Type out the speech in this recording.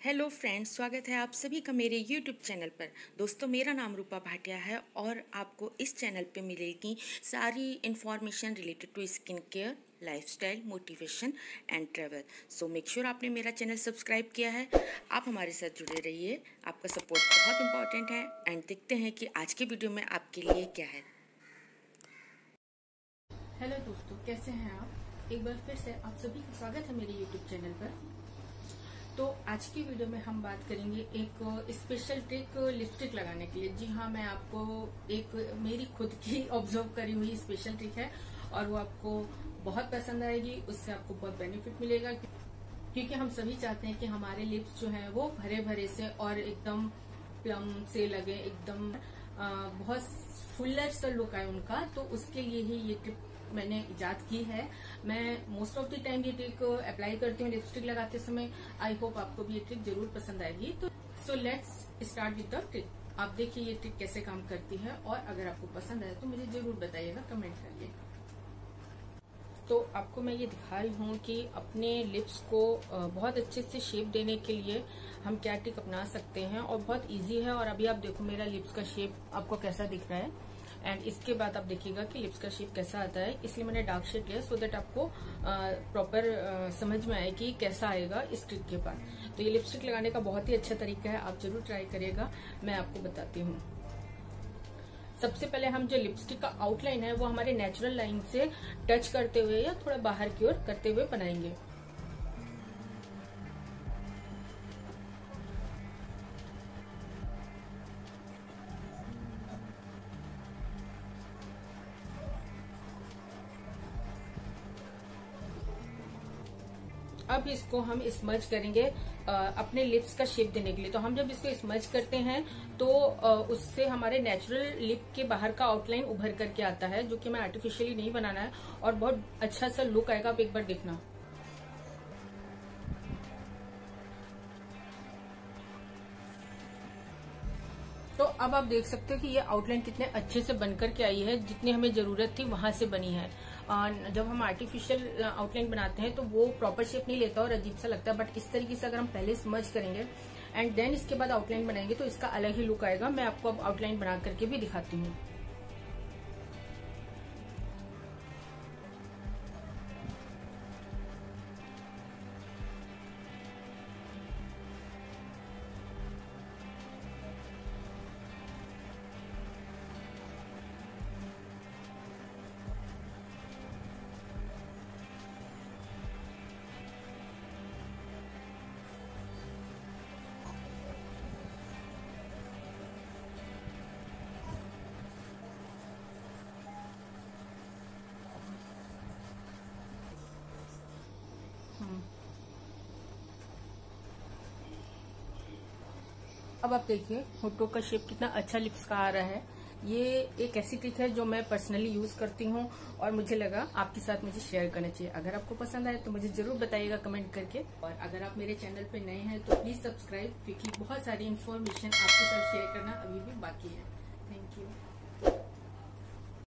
Hello friends स्वागत है आप सभी का मेरे यूट्यूब चैनल पर। दोस्तों, मेरा नाम रूपा भाटिया है और आपको इस चैनल पे मिलेगी सारी information related to skin care lifestyle motivation and travel so make sure आपने मेरा चैनल सब्सक्राइब किया है। आप हमारे साथ जुड़े रहिए। आपका सपोर्ट बहुत इंपॉर्टेंट है एंड देखते हैं कि आज की वीडियो में आपके लिए क्या है। हेलो दोस्तों, कैसे हैं आप? एक बार फिर से आप सभी का स्वागत है मेरे यूट्यूब चैनल पर। तो आज की वीडियो में हम बात करेंगे एक स्पेशल ट्रिक लिपस्टिक लगाने के लिए। जी हाँ मैं आपको एक, मेरी खुद की ऑब्ज़र्व करी हुई स्पेशल ट्रिक है और वो आपको बहुत पसंद आएगी, उससे आपको बहुत बेनिफिट मिलेगा, क्योंकि हम सभी चाहते हैं कि हमारे लिप्स जो है वो भरे भरे से और एकदम प्लम से लगे, एकदम बहुत फुल्लर सा लुक आए उनका। तो उसके लिए ही ये टिप मैंने इजाद की है। मैं मोस्ट ऑफ़ द टाइम ये ट्रिक अप्लाई करती हूँ लिपस्टिक लगाते समय। आई होप आपको भी ये ट्रिक ज़रूर पसंद आएगी। तो so let's start with the trick आप देखिए ये ट्रिक कैसे काम करती है और अगर आपको पसंद आए तो मुझे ज़रूर बताइएगा कमेंट करिए। तो आपको मैं ये दिखा रही हूँ कि अपने लिप्स को बहुत अच्छे से शेप देने के लिए हम क्या ट्रिक अपना सकते हैं और बहुत इजी है। और अभी आप देखो मेरा लिप्स का शेप आपको कैसा दिख रहा है। एंड इसके बाद आप देखिएगा कि लिप्स का शेप कैसा आता है। इसलिए मैंने डार्क शेड लिया सो दैट आपको प्रॉपर समझ में आए कि कैसा आएगा इस ट्रिक के बाद। तो ये लिपस्टिक लगाने का बहुत ही अच्छा तरीका है, आप ज़रूर ट्राई करिएगा, मैं आपको बताती हूँ। सबसे पहले हम जो लिपस्टिक का आउटलाइन है, वो हमारे नेचुरल लाइन से टच करते हुए या थोड़ा बाहर की ओर करते हुए बनाएँगे। अब इसको हम स्मज करेंगे अपने लिप्स का शेप देने के लिए। तो हम जब इसको स्मज करते हैं तो उससे हमारे नेचुरल लिप के बाहर का आउटलाइन उभर करके आता है, जो कि मैं आर्टिफिशियली नहीं बनाना है, और बहुत अच्छा सा लुक आएगा, आप एक बार देखना। तो अब आप देख सकते हो कि ये आउटलाइन कितने अच्छे से बनकर के आई है, जितनी हमें ज़रूरत थी वहाँ से बनी है। जब हम आर्टिफिशियल आउटलाइन बनाते हैं तो वो प्रॉपर शेप नहीं लेता और अजीब सा लगता है। बट इस तरीके से अगर हम पहले स्मर्ज करेंगे एंड देन इसके बाद आउटलाइन बनाएँगे तो इसका अलग ही लुक आएगा। मैं आपको अब आउटलाइन बना करके भी दिखाती हूँ। अब आप देखिए होटो का शेप कितना अच्छा लिप्स का आ रहा है। ये एक ऐसी ट्रिक है जो मैं पर्सनली यूज़ करती हूँ और मुझे लगा आपके साथ मुझे शेयर करना चाहिए। अगर आपको पसंद आए तो मुझे ज़रूर बताइएगा कमेंट करके। और अगर आप मेरे चैनल पे नए हैं तो प्लीज़ सब्सक्राइब क्योंकि बहुत सारी इन्फॉर्मेशन आपके साथ शेयर करना अभी भी बाकी है।